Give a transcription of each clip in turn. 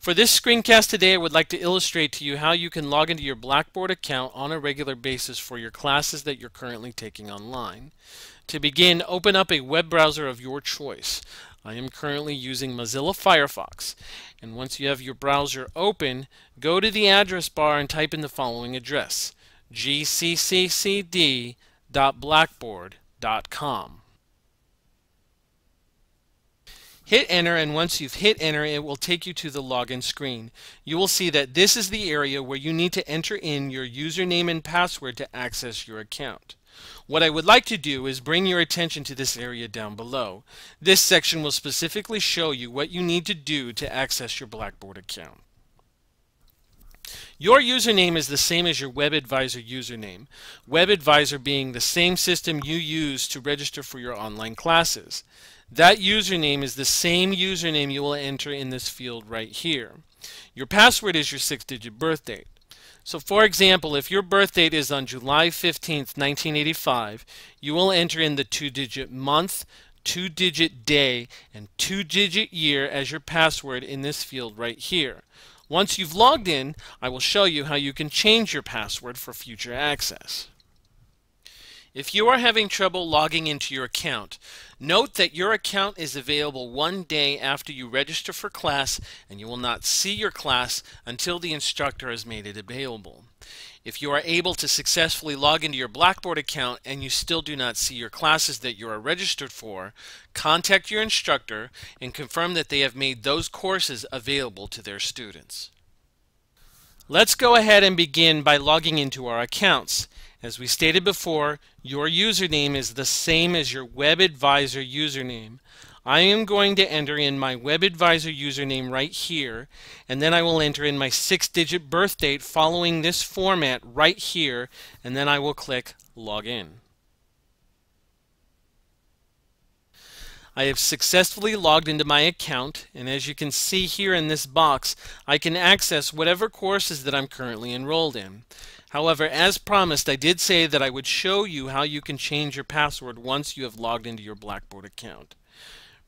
For this screencast today, I would like to illustrate to you how you can log into your Blackboard account on a regular basis for your classes that you're currently taking online. To begin, open up a web browser of your choice. I am currently using Mozilla Firefox. And once you have your browser open, go to the address bar and type in the following address, gccc.blackboard.com. Hit enter and once you've hit enter it will take you to the login screen. You will see that this is the area where you need to enter in your username and password to access your account. What I would like to do is bring your attention to this area down below. This section will specifically show you what you need to do to access your Blackboard account. Your username is the same as your WebAdvisor username, WebAdvisor being the same system you use to register for your online classes. That username is the same username you will enter in this field right here. Your password is your six-digit birth date. So for example, if your birth date is on July 15th, 1985, you will enter in the two-digit month, two-digit day, and two-digit year as your password in this field right here. Once you've logged in, I will show you how you can change your password for future access. If you are having trouble logging into your account, note that your account is available one day after you register for class and you will not see your class until the instructor has made it available. If you are able to successfully log into your Blackboard account and you still do not see your classes that you are registered for, contact your instructor and confirm that they have made those courses available to their students. Let's go ahead and begin by logging into our accounts. As we stated before, your username is the same as your WebAdvisor username. I am going to enter in my WebAdvisor username right here, and then I will enter in my six-digit birth date following this format right here, and then I will click Login. I have successfully logged into my account, and as you can see here in this box, I can access whatever courses that I'm currently enrolled in. However, as promised, I did say that I would show you how you can change your password once you have logged into your Blackboard account.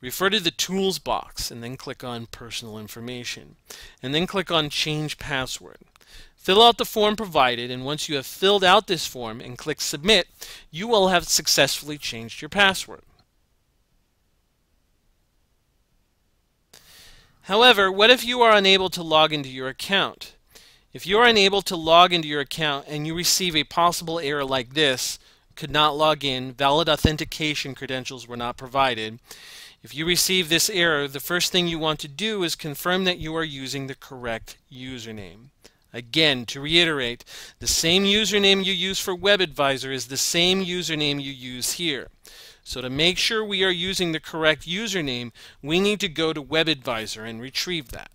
Refer to the Tools box and then click on Personal Information and then click on Change Password. Fill out the form provided and once you have filled out this form and click Submit, you will have successfully changed your password. However, what if you are unable to log into your account? If you are unable to log into your account and you receive a possible error like this, could not log in, valid authentication credentials were not provided. If you receive this error, the first thing you want to do is confirm that you are using the correct username. Again, to reiterate, the same username you use for WebAdvisor is the same username you use here. So to make sure we are using the correct username, we need to go to WebAdvisor and retrieve that.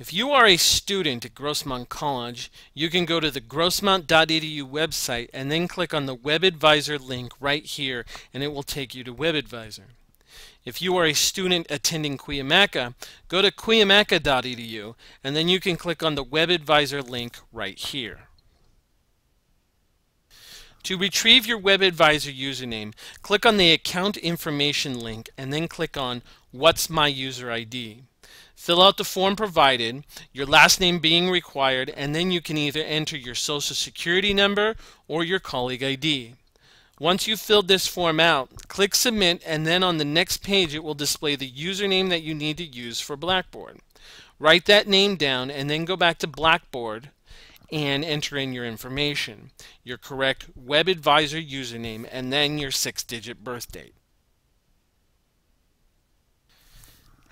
If you are a student at Grossmont College, you can go to the grossmont.edu website and then click on the WebAdvisor link right here and it will take you to WebAdvisor. If you are a student attending Cuyamaca, go to cuyamaca.edu and then you can click on the WebAdvisor link right here. To retrieve your WebAdvisor username, click on the Account Information link and then click on What's My User ID. Fill out the form provided, your last name being required, and then you can either enter your social security number or your colleague ID. Once you've filled this form out, click Submit and then on the next page it will display the username that you need to use for Blackboard. Write that name down and then go back to Blackboard and enter in your information, your correct WebAdvisor username, and then your six-digit birth date.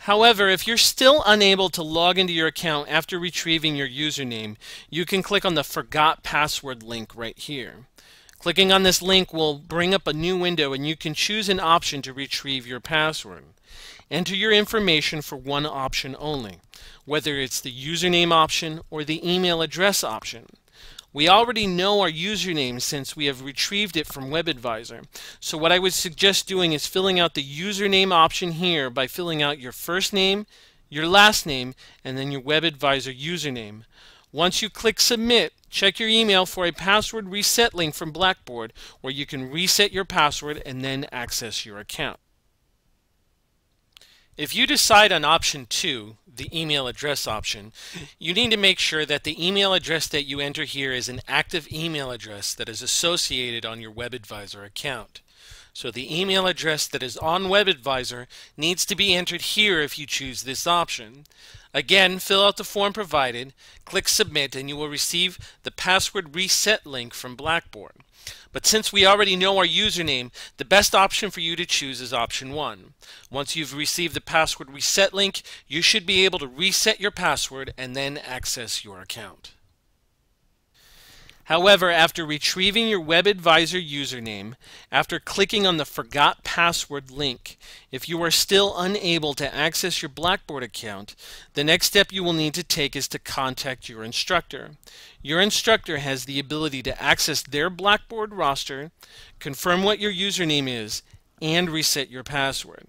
However, if you're still unable to log into your account after retrieving your username, you can click on the Forgot Password link right here. Clicking on this link will bring up a new window and you can choose an option to retrieve your password. Enter your information for one option only, whether it's the username option or the email address option. We already know our username since we have retrieved it from WebAdvisor. So what I would suggest doing is filling out the username option here by filling out your first name, your last name, and then your WebAdvisor username. Once you click Submit, check your email for a password reset link from Blackboard where you can reset your password and then access your account. If you decide on option 2, the email address option, you need to make sure that the email address that you enter here is an active email address that is associated on your WebAdvisor account. So the email address that is on WebAdvisor needs to be entered here if you choose this option. Again, fill out the form provided, click Submit, and you will receive the password reset link from Blackboard. But since we already know our username, the best option for you to choose is option 1. Once you've received the password reset link, you should be able to reset your password and then access your account. However, after retrieving your WebAdvisor username, after clicking on the Forgot Password link, if you are still unable to access your Blackboard account, the next step you will need to take is to contact your instructor. Your instructor has the ability to access their Blackboard roster, confirm what your username is, and reset your password.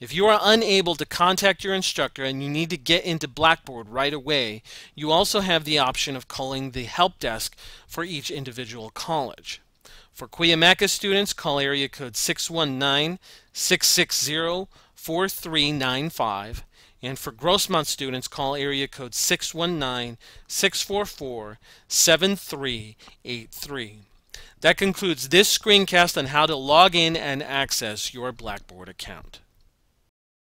If you are unable to contact your instructor and you need to get into Blackboard right away, you also have the option of calling the help desk for each individual college. For Cuyamaca students, call area code 619-660-4395. And for Grossmont students, call area code 619-644-7383. That concludes this screencast on how to log in and access your Blackboard account.